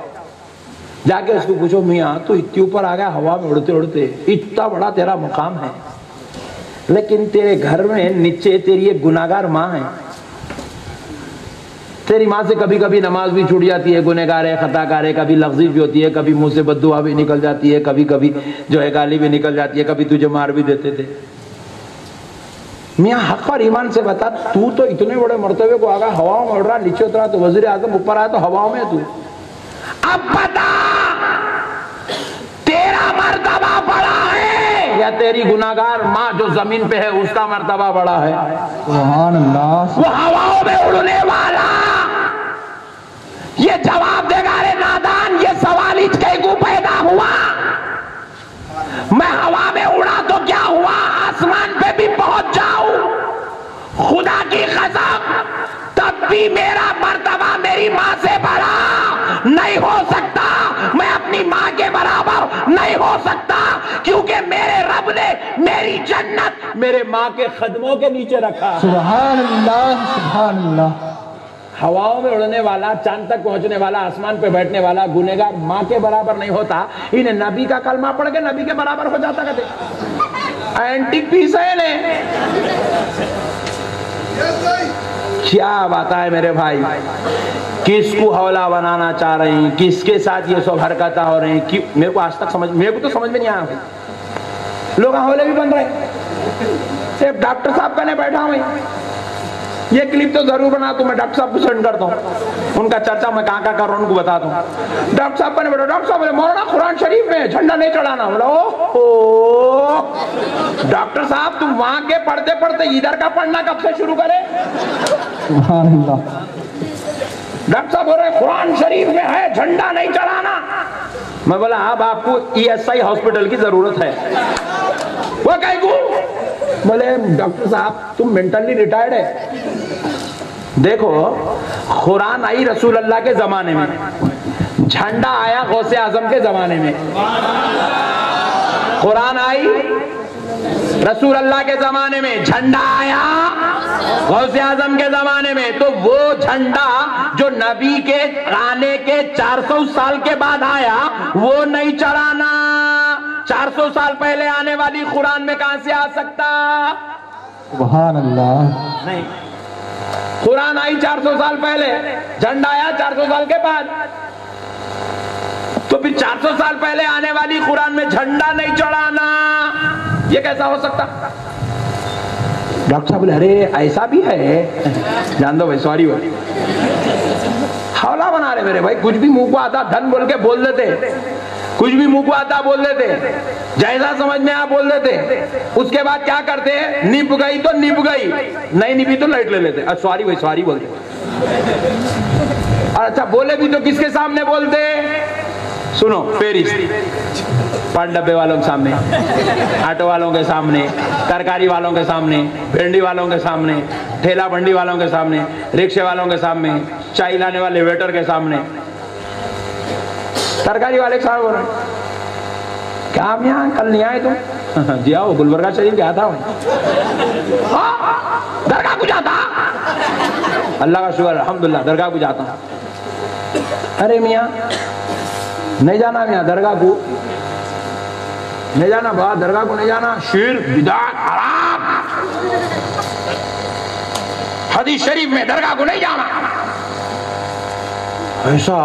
Speaker 1: जाके उसको पूछो, मियाँ तो इतने ऊपर आ गया, हवा में उड़ते उड़ते, इतना बड़ा तेरा मुकाम है। लेकिन तेरे घर में नीचे तेरी एक गुनागार माँ है। तेरी माँ से कभी कभी नमाज़ भी छूट जाती है गुनेगार है, खताकार है, कभी लफ्जी भी होती है, कभी मुँह से बदुआ भी निकल जाती है कभी कभी जो है गाली भी निकल जाती है, कभी तुझे मार भी देते थे। मियाँ हक और ईमान से बता तू तो इतने बड़े मरतबे को आगा हवाओं में उड़ रहा नीचे उतरा तो वज़ीर आज़म ऊपर आया तो हवाओं में तू। अब बता तेरा मर्तबा बड़ा है या तेरी गुनागार माँ जो ज़मीन पे है उसका मर्तबा बड़ा है? वो हवाओं में उड़ने वाला। ये जवाब देगा रे नादान ये सवाल इसके को पैदा हुआ। मैं हवा में उड़ा तो क्या हुआ? आसमान पे भी पहुँच जाऊँ। खुदा की कसम, तब भी मेरा मर्तबा मेरी माँ से बड़ा नहीं हो सकता। मैं अपनी माँ के बराबर नहीं हो सकता, क्योंकि मेरे रब ने मेरी जन्नत मेरे माँ के कदमों के नीचे रखा
Speaker 2: सुभान अल्लाह सुभान अल्लाह।
Speaker 1: हवाओं में उड़ने वाला, चाँद तक पहुँचने वाला, आसमान पे बैठने वाला गुनेगार माँ के बराबर नहीं होता। इन्हें नबी का कलमा पढ़ के नबी के बराबर हो जाता कहते। एंटिक पीस है इन्हें। क्या बात है मेरे भाई। किसको हौला बनाना चाह रहे हैं? किसके साथ ये सब हरकत हो रहे हैं? कि मेरे को आज तक समझ, मेरे को तो समझ में नहीं आया लोग हौले भी बन रहे डॉक्टर साहब कहने बैठा हुई ये क्लिप तो ज़रूर बना तू मैं डॉक्टर साहब को सेंड करता हूँ। उनका चर्चा मैं कहाँ कहाँ कर रहा हूँ उनको बता दूँ। डॉक्टर साहब कहने बैठा डॉक्टर साहब बोले मौलाना कुरान शरीफ में झंडा नहीं चढ़ाना। बोला ओ डॉक्टर साहब तुम वहाँ के पढ़ते पढ़ते इधर का पढ़ना कब से शुरू करे? डॉक्टर साहब बोल रहे कुरान शरीफ में है झंडा नहीं चढ़ाना। मैं बोला अब आपको ईएसआई हॉस्पिटल की ज़रूरत है। वो कहीं बोले डॉक्टर साहब तुम मेंटली रिटायर्ड है। देखो कुरान आई रसूल अल्लाह के जमाने में। झंडा आया गौसे आज़म के जमाने में। कुरान आई रसूल अल्लाह के जमाने में। झंडा आया गौसे आज़म के जमाने में। तो वो झंडा जो नबी के आने के 400 साल के बाद आया वो नहीं चढ़ाना। 400 साल पहले आने वाली कुरान में कहाँ से आ सकता?
Speaker 2: सुभान अल्लाह।
Speaker 1: नहीं। कुरान आई 400 साल पहले, झंडा आया 400 साल के बाद। तो फिर 400 साल पहले आने वाली कुरान में झंडा नहीं चढ़ाना, ये कैसा हो सकता? डॉक्टर साहब अरे, ऐसा भी है। जान दो भाई, सॉरी भाई। हौला बना रहे मेरे भाई, कुछ भी मुँह को आता धन बोल के बोल देते। कुछ भी मुँह को आता बोल देते। जैसा समझ में आप बोल देते उसके बाद क्या करते हैं? निप गई तो निप गई नहीं निपी तो लाइट ले लेते सॉरी भाई, सॉरी बोलते और अच्छा बोले भी तो किसके सामने बोलते सुनो, पेरिस। पान डब्बे वालों के सामने, ऑटो वालों के सामने, तरकारी वालों के सामने, भिंडी वालों के सामने, ठेला भंडी वालों के सामने, रिक्शे वालों के सामने, चाय लाने वाले वेटर के सामने। तरकारी वाले के सामने क्या आप यहाँ कल नहीं आए तुम? <laughs> जी आओ गुलबर्गा शरीफ गया था हाँ, दरगाह को जाता। अल्लाह का शुक्र अल्हम्दुलिल्लाह दरगाह को जाता। अरे मियाँ नहीं जाना मियाँ दरगाह को। नहीं जाना बात दरगाह को नहीं जाना। शेर बिदात हराम हदीस शरीफ में दरगाह को नहीं जाना। ऐसा?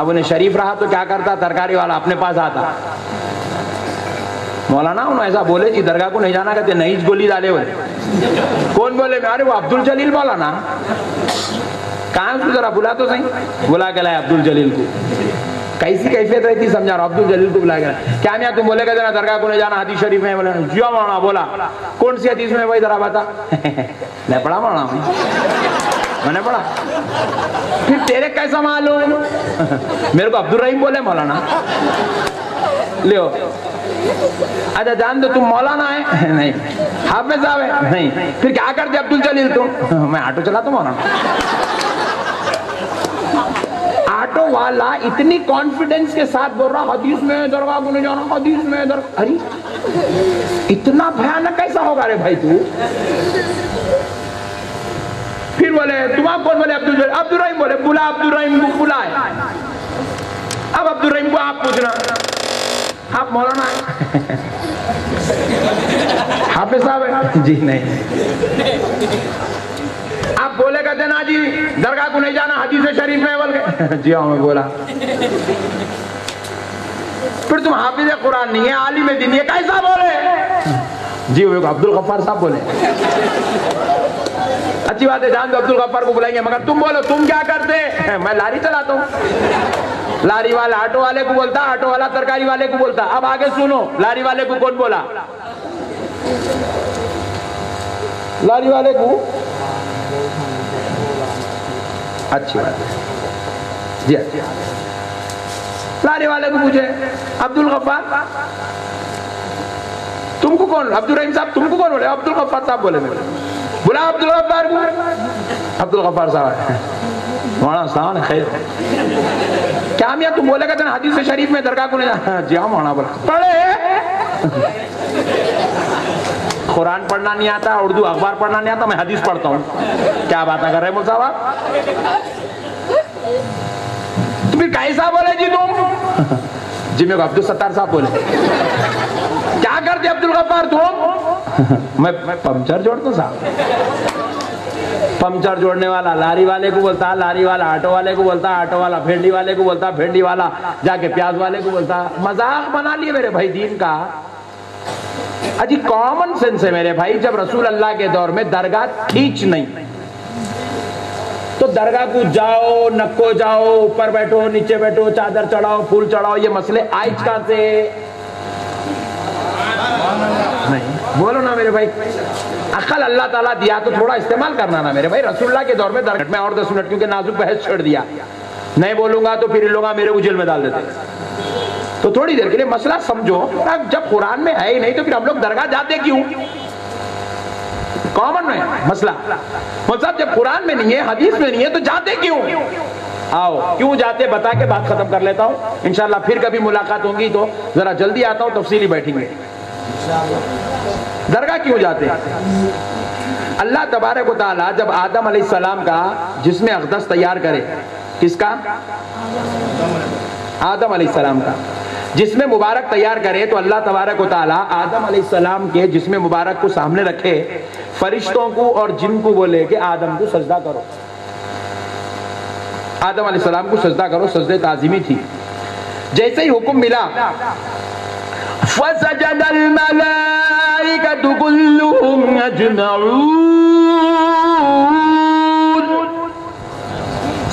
Speaker 1: अब उन्हें शरीफ रहा तो क्या करता? तरकारी वाला अपने पास आता। मौलाना, उन्होंने ऐसा बोले, जी, दरगाह को नहीं जाना, कहते, नहीं गोली डाले हुए। कौन बोले अरे, वो अब्दुल जलील मौलाना कहा उसको जरा बुला तो सही। बुला के लाए अब्दुल जलील को। कैसी कैफियत रहती, समझा रहा अब्दुल जलील को बुला लाए। क्या मैं तुम बोलेगा जरा दरगाह को नहीं जाना, हदीस शरीफ में? बोले जियो मौलाना, बोला। कौन सी हदीस में? वही जरा बता। <laughs> मैं पढ़ा, मौलाना। मैंने पढ़ा। फिर तेरे कैसा मालूम मेरे को अब्दुल रहीम बोले मौलाना। लियो। अच्छा जान दो तुम मौलाना है? नहीं। हाफिज साहब है? नहीं। फिर क्या करते अब्दुल जलील तुम? मैं ऑटो चलाता मौलाना। ऑटो वाला इतनी कॉन्फिडेंस के साथ बोल रहा हदीस में दरगाह को नहीं जाना हदीस में दर अरे इतना भयानक कैसा होगा रे भाई तू? फिर बोले तुम्हारा कौन बोले अब्दुल जलील। अब्दुल रहीम बोले बुला अब्दुल रहीम को बुलाए। अब अब्दुल रहीम को आप पूछना। आप मौलाना <laughs> हाफिज साहब है। जी नहीं। आप बोले कहते ना जी दरगाह को नहीं जाना हदीस शरीफ में बोल <laughs> जी हाँ मैं बोला। फिर तुम हाफिज कुरान नहीं है आलिम दिन ये कैसा बोले? <laughs> जी अब्दुल गफ्फार साहब बोले अच्छी बात है जान दो अब्दुल गफ्फार को बुलाएँगे मगर तुम बोलो तुम क्या करते मैं लारी चलाता हूँ लारी वाला ऑटो वाले को बोलता ऑटो वाला तरकारी वाले को बोलता अब आगे सुनो लारी वाले को कौन बोला लारी वाले को अच्छी बात है जी अच्छा लारी वाले को पूछे अब्दुल गफ्फार तुमको कौन, अब्दुल रहीम साहब, तुमको कौन बोले? अब्दुल गफ्फार साहब बोले मेरे। बुला, अब्दुल गफ्फार अब्दुल गफ्फार साहब मौलाना साहब खैर। क्या मियाँ, तुम बोलेगा तो हदीस शरीफ में दरगाह को नहीं जा हाँ मौलाना बोला। पढ़े? कुरान पढ़ना नहीं आता, उर्दू अखबार पढ़ना नहीं आता, मैं हदीस पढ़ता हूँ। क्या बात कर रहे मुल तो फिर कैसा बोले जी तुम? जी, मेरे को अब्दुल सत्तार साहब बोले। क्या कर करते अब्दुल गफ्फार तुम <laughs> मैं पंचर जोड़ता साहब। पंचर जोड़ने वाला, लारी वाले को बोलता, लारी वाला ऑटो वाले को बोलता ऑटो वाला, भेंडी वाले को बोलता, भेंडी वाला, जाके प्याज वाले को बोलता। मज़ाक बना लिए मेरे भाई दीन का। अजी कॉमन सेंस है मेरे भाई, जब रसूल अल्लाह के दौर में दरगाह खींच नहीं। तो दरगाह को जाओ, नक्को जाओ, ऊपर बैठो, नीचे बैठो, चादर चढ़ाओ, फूल चढ़ाओ, ये मसले आज कहाँ से? नहीं। बोलो ना मेरे भाई। अकल अल्लाह ताला दिया तो थोड़ा इस्तेमाल करना ना मेरे भाई। रसुल्ला के दौर में दरगाह में और दस मिनट क्योंकि नाजुक बहस छोड़ दिया। नहीं बोलूँगा तो फिर लोग मेरे को जेल में डाल देते। तो थोड़ी देर के लिए मसला समझो। जब कुरान में है ही नहीं तो फिर हम लोग दरगाह जाते क्यों? कॉमन में मसला। मतलब जब कुरान में नहीं है, हदीस में नहीं है तो जाते क्यों? आओ, क्यों जाते? बता के बात खत्म कर लेता हूँ। इंशाल्लाह फिर कभी मुलाकात होगी तो जरा जल्दी आता हूँ, तफसीली बैठेंगे। दरगाह क्यों जाते हैं? अल्लाह तबारक ताला जब आदम सलाम का जिसमें अकदस तैयार करे, किसका? आदम सलाम का। जिसमें मुबारक तैयार करे तो अल्लाह तबारक ताला आदम सलाम के जिसमें मुबारक को सामने रखे, फरिश्तों को और जिन को बोले कि आदम को सजदा करो। आदम सलाम को सजदा करो, सजदे ताजिमी थी। जैसे ही हुक्म मिला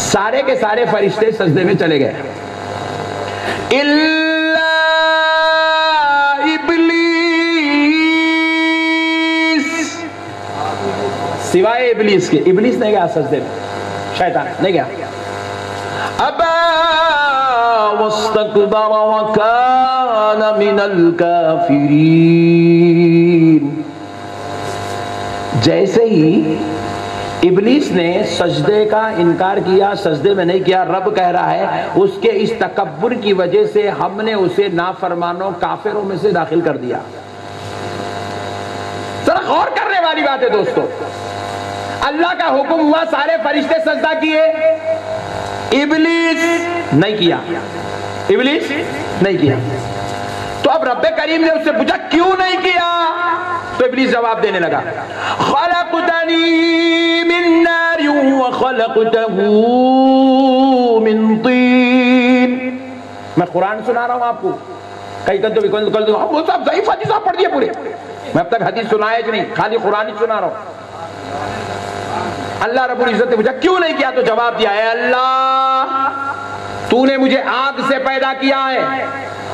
Speaker 1: सारे के सारे फरिश्ते सजदे में चले गए सिवाय इबलीस के इबलीस नहीं गया सजदे में शैतान नहीं गया अब मिनल काफिरीन जैसे ही इबलीस ने सजदे का इनकार किया, सजदे में नहीं किया, रब कह रहा है, उसके इस तकबर की वजह से हमने उसे नाफरमानों, काफिरों में से दाखिल कर दिया। जरा गौर करने वाली बात है दोस्तों। अल्लाह का हुक्म हुआ, सारे फरिश्ते सजदा किए। इबलीस नहीं किया। इबलीस नहीं किया। तो अब रब्बे करीम ने उससे पूछा, क्यों नहीं किया? तो इबलीस जवाब देने लगा मैं कुरान सुना रहा हूँ आपको। कई कल तो कल कल तो वो सब जईफ हदीस आप पढ़ दिए पूरे। मैं अब तक हदीस सुनाया कि नहीं, खाली कुरान ही सुना रहा हूँ। अल्लाह रब्बुल इज़्ज़त ने पूछा, क्यों नहीं किया? तो जवाब दिया है अल्लाह, तूने मुझे आग से पैदा किया है।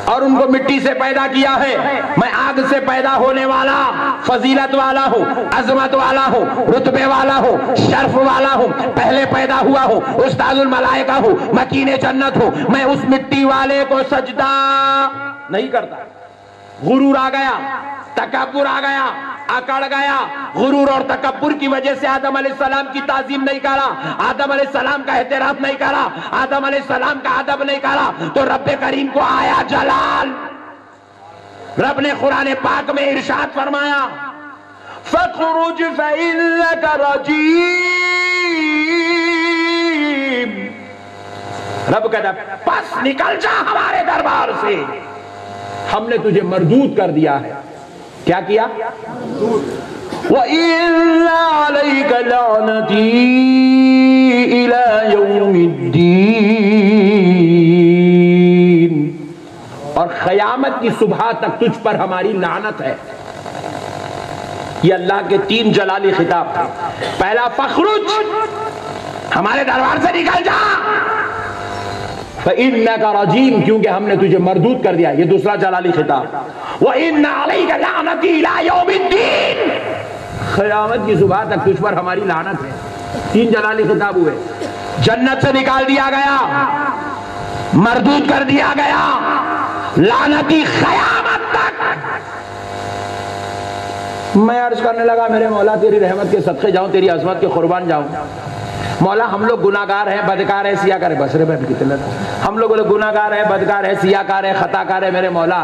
Speaker 1: और उनको मिट्टी से पैदा किया है। मैं आग से पैदा होने वाला, फजीलत वाला हूँ, अजमत वाला हूँ, रुतबे वाला हूँ, शर्फ वाला हूँ, पहले पैदा हुआ हूँ उस्ताजुल मलाइका हूँ, मकीन जन्नत हूँ। मैं उस मिट्टी वाले को सजदा नहीं करता। गुरूर आ गया। तकबर आ गया, अकड़ गया। गुरूर और तकबर की वजह से आदम सलाम की ताजीम नहीं करा, आदम सलाम का एहतराम नहीं करा, आदम सलाम का अदब नहीं करा तो रब करीम को आया जलाल। रब ने कुरान पाक में इरशाद फरमाया, फखरुज रब कहता, बस निकल जा हमारे दरबार से। हमने तुझे मरदूद कर दिया है। क्या किया? और खयामत की सुबह तक तुझ पर हमारी लानत है। ये अल्लाह के तीन जलाली खिताब पहला, फखरुज, हमारे दरबार से निकल जा। इन क्योंकि हमने तुझे मरदूत कर दिया ये दूसरा जलाली खिताब वह की सुबह तक तुझ पर हमारी लानत है तीन जलाली खिताब हुए जन्नत से निकाल दिया गया मरदूत कर दिया गया लानती खयामत तक मैं अर्ज़ करने लगा मेरे मौला तेरी रहमत के सदके जाऊँ तेरी अजमत के कुर्बान जाऊँ मौला, हम लोग गुनागार हैं, बदकार है, सियाकार है। बसरे में कितने हम लोग गुनागार है, बदकार है, सियाकार है, खताकार है मेरे मौला।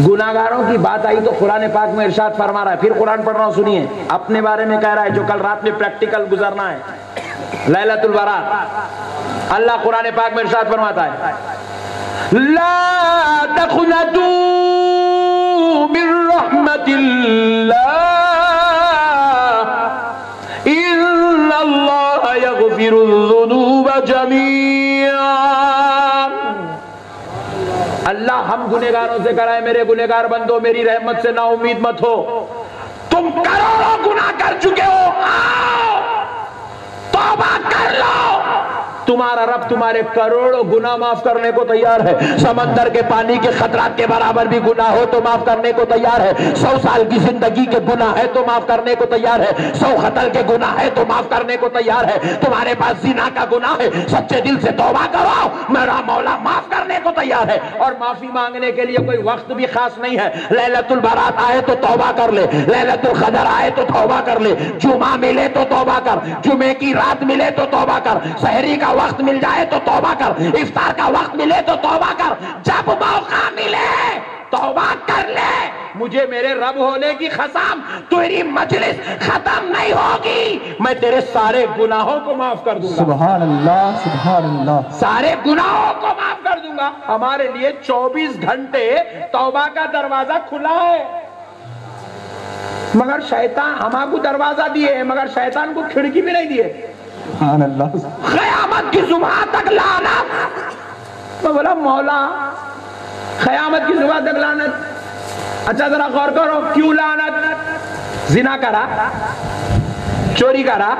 Speaker 1: गुनागारों की बात आई तो कुरान पाक में इरशाद फरमा रहा है। फिर कुरान पढ़ रहा हूँ, सुनिए। अपने बारे में कह रहा है, जो कल रात में प्रैक्टिकल गुजरना है, लैलतुल बारात अल्लाह कुरान पाक में इरशाद फरमाता है, ला अल्लाह हम गुनेगारों से कराए, मेरे गुनेगार बंदो, मेरी रहमत से ना उम्मीद मत हो। तुम करोड़ों गुना कर चुके हो, आओ, तोबा कर लो। तुम्हारा रब तुम्हारे करोड़ों गुना माफ़ करने को तैयार है। समंदर के पानी के खतरात के बराबर भी गुना हो तो माफ़ करने को तैयार है। सौ साल की ज़िंदगी के गुना है तो माफ़ करने को तैयार है। सौ खतल के गुना है तो माफ़ करने को तैयार है। तुम्हारे पास जिना का गुना है, सच्चे दिल से तोबा करो। मेरा मौला माफ़ करने को तैयार है। और माफ़ी मांगने के लिए कोई वक्त भी खास नहीं है। लैलतुल बारात आए तो तौबा कर ले। लैलतुल खदर आए तो तौबा कर ले। जुमा मिले तो तौबा कर। जुमे की रात मिले तो तौबा कर। शहरी का वक्त मिल जाए तो तौबा कर। इफ्तार का वक्त मिले तो तौबा कर। जब मौका मिले तौबा कर ले। मुझे मेरे रब होने की खसम तेरी मजलिस खत्म नहीं होगी। मैं तेरे सारे गुनाहों को माफ़ कर दूँगा।
Speaker 2: सुबहान अल्लाह सुबहान अल्लाह
Speaker 1: सारे गुनाहों को माफ़ कर दूँगा। हमारे लिए 24 घंटे तौबा का दरवाज़ा खुला है। मगर शैतान हमारे दरवाज़ा दिए है मगर शैतान को खिड़की भी नहीं दिए कयामत की सुबह तक लानत तो बोला, मौला, कयामत की सुबह तक लानत। अच्छा जरा गौर करो, क्यों लानत? जिना करा, चोरी करा,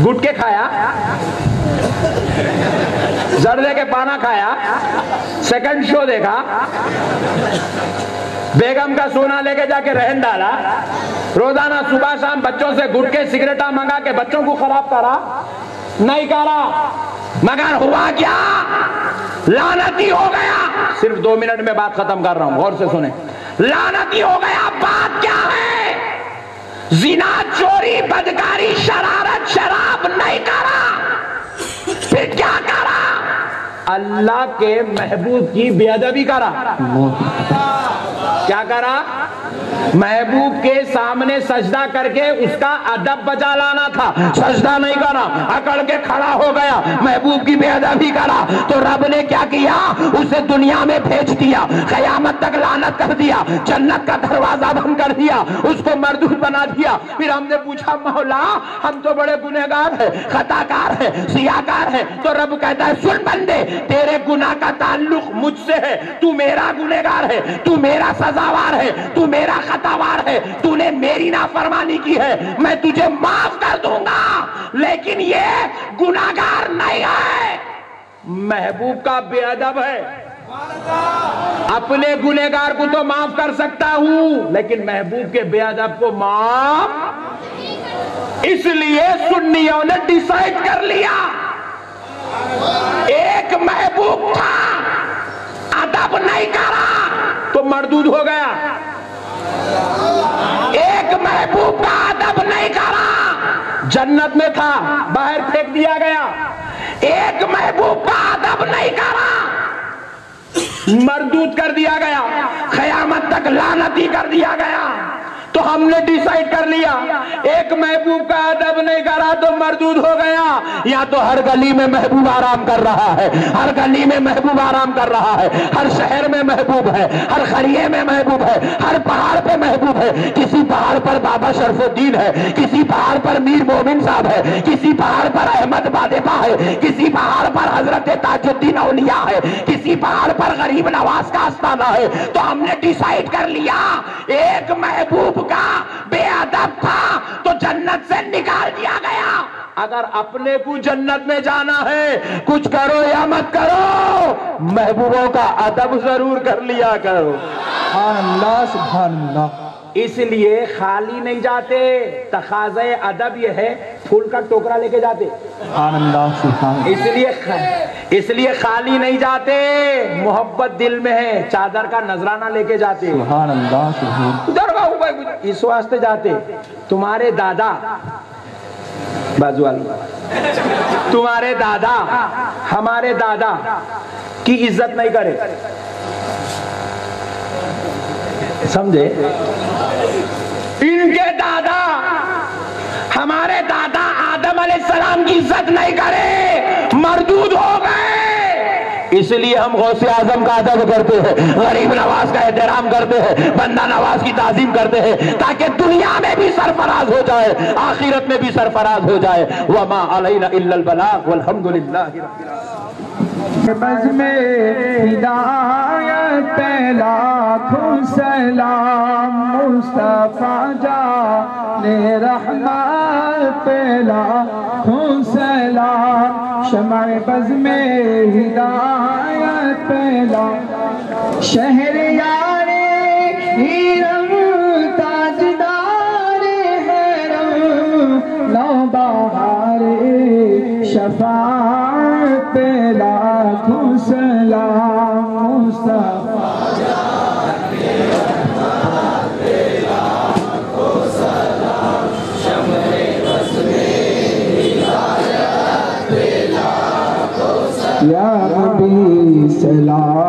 Speaker 1: गुटके खाया, जर्दे के पाना खाया सेकंड शो देखा, बेगम का सोना लेके जाके रहन डाला रोज़ाना सुबह शाम बच्चों से गुटके सिगरेटा मंगा के बच्चों को खराब करा। नहीं करा। मगर हुआ क्या? लानती हो गया। सिर्फ़ दो मिनट में बात खत्म कर रहा हूँ, गौर से सुने। लानती हो गया, बात क्या है? जिना, चोरी, बदकारी, शरारत, शराब नहीं करा। फिर क्या करा? अल्लाह के महबूब की बेअदबी करा। क्या करा? महबूब के सामने सजदा करके उसका अदब बजा लाना था। सजदा नहीं करा अकड़ के खड़ा हो गया। महबूब की बेअदबी करा। तो रब ने क्या किया? उसे दुनिया में भेज दिया। कयामत तक लानत कर दिया। जन्नत का दरवाज़ा बंद कर दिया। उसको मरदूद बना दिया। फिर हमने पूछा, मौला, हम तो बड़े गुनेगार है, खताकार है, सियाकार है। तो रब कहता है, सुन बंदे, तेरे गुना का ताल्लुक मुझसे है। तू मेरा गुनेगार है, तू मेरा सजावार है, तू मेरा खतावार है। तूने मेरी नाफरमानी की है। मैं तुझे माफ़ कर दूँगा। लेकिन ये गुनागार नहीं है। महबूब का बेअदब है। अपने गुनेगार को तो माफ़ कर सकता हूँ, लेकिन महबूब के बेअदब को माफ़ इसलिए सुन्नियों ने डिसाइड कर लिया। एक महबूब था अदब नहीं करा। तो मरदूद हो गया। एक महबूब का अदब नहीं करा। जन्नत में था, बाहर फेंक दिया गया। एक महबूब का अदब नहीं करा। मरदूत कर दिया गया। खयामत तक लानती कर दिया गया। तो हमने डिसाइड कर लिया। एक महबूब का अदब नहीं करा तो मरदूद हो गया। या तो हर गली में महबूब आराम कर रहा है, हर गली में महबूब आराम कर रहा है, हर शहर में महबूब है, हर खरिये में महबूब है, हर पहाड़ पे महबूब है। किसी पहाड़ पर बाबा शरफुद्दीन है, किसी पहाड़ पर मीर मोमिन साहब है, किसी पहाड़ पर अहमद बादेपा है, किसी पहाड़ पर हज़रत ताजुद्दीन औलिया है, किसी पहाड़ पर गरीब नवाज़ का आस्थाना है। तो हमने डिसाइड कर लिया, एक महबूब का बेअदब था तो जन्नत से निकाल दिया गया। अगर अपने को जन्नत में जाना है कुछ करो या मत करो महबूबों का अदब ज़रूर कर लिया करो।
Speaker 2: सुभान अल्लाह सुभान अल्लाह
Speaker 1: इसलिए खाली नहीं जाते। तकाजे अदब ये है फूल का टोकरा लेके जाते। इसलिए इसलिए खाली नहीं जाते। मोहब्बत दिल में है चादर का नजराना लेके जाते। इस वास्ते जाते। तुम्हारे दादा बाजू वाली तुम्हारे दादा हमारे दादा की इज़्ज़त नहीं करे। समझे? इनके दादा हमारे दादा आदम सलाम की इज़्ज़त नहीं करे, मरदूद हो गए। इसलिए हम गौसे आज़म का अदब करते हैं, गरीब नवाज़ का एहतराम करते हैं, बंदा नवाज़ की ताजीम करते हैं, ताकि दुनिया में भी सरफराज हो जाए, आखिरत में भी सरफराज हो जाए। वमा अलैना इल्लल बलाग वल्हम्दुलिल्लाहि रब्बिल आलमीन।
Speaker 2: बज में हिदायत पहला खुद सलाम मुस्तफा जा ने रहमत पहला खुद सलाम शमा बज पे लाखों सलाम मुस्तफ़ा. या नबी सलाम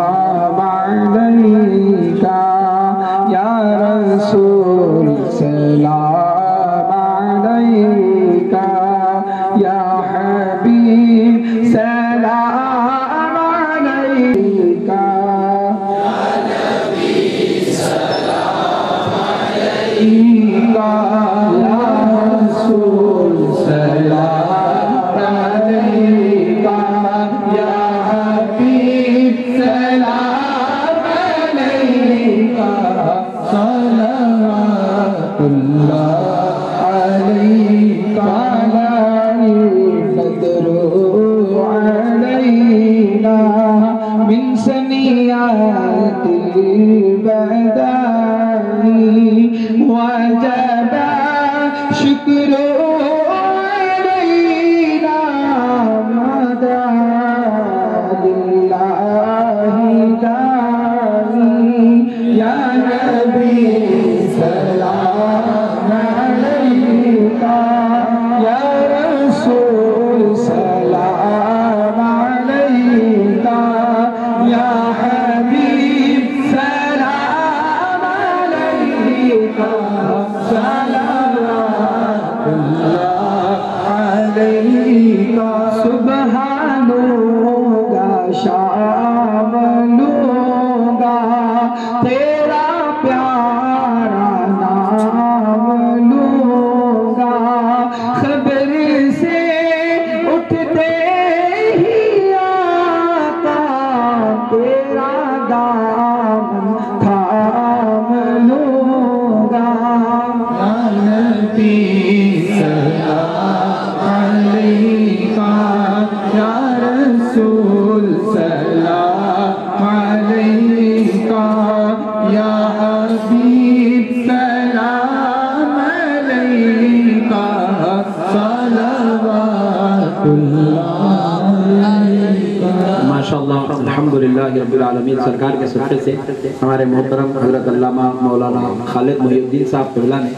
Speaker 1: सरकार से, हमारे मोहतरम हज़रत अल्लामा मौलाना खालिद मुहिउद्दीन साहब क़िबला ने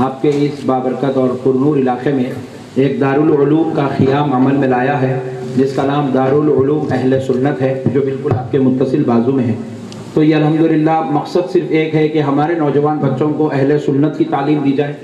Speaker 1: आपके इस बाबरकत और पुरनूर इलाके में एक दारुल उलूम का ख़ियाम अमल में लाया है, जिसका नाम दारुल उलूम अहले सुन्नत है, जो बिल्कुल आपके मुतसिल बाजू में है। तो ये अल्हम्दुलिल्लाह, मकसद सिर्फ़ एक है कि हमारे नौजवान बच्चों को अहले सुन्नत की तालीम दी जाए,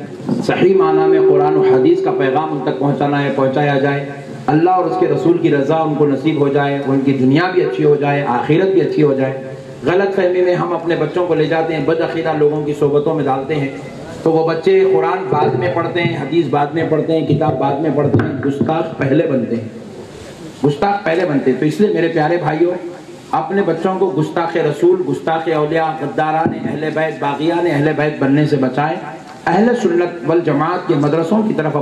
Speaker 1: सही माना में कुरान और हदीस का पैगाम उन तक पहुँचाना है पहुँचाया जाए। अल्लाह और उसके रसूल की रज़ा उनको नसीब हो जाए, उनकी दुनिया भी अच्छी हो जाए, आखिरत भी अच्छी हो जाए। गलत फहमी में हम अपने बच्चों को ले जाते हैं बदअकीदा लोगों की सोबतों में डालते हैं। तो वो बच्चे कुरान बाद में पढ़ते हैं, हदीस बाद में पढ़ते हैं, किताब बाद में पढ़ते हैं, गुस्ताख पहले बनते हैं। गुस्ताख पहले बनते हैं। तो इसलिए मेरे प्यारे भाइयों, अपने बच्चों को गुस्ताख रसूल, गुस्ताख अलिया गद्दारा ने, अहल बैत बागिया ने, अहल बैत बनने से बचाएँ। अहल सुन्नत वल जमात के मदरसों की तरफ़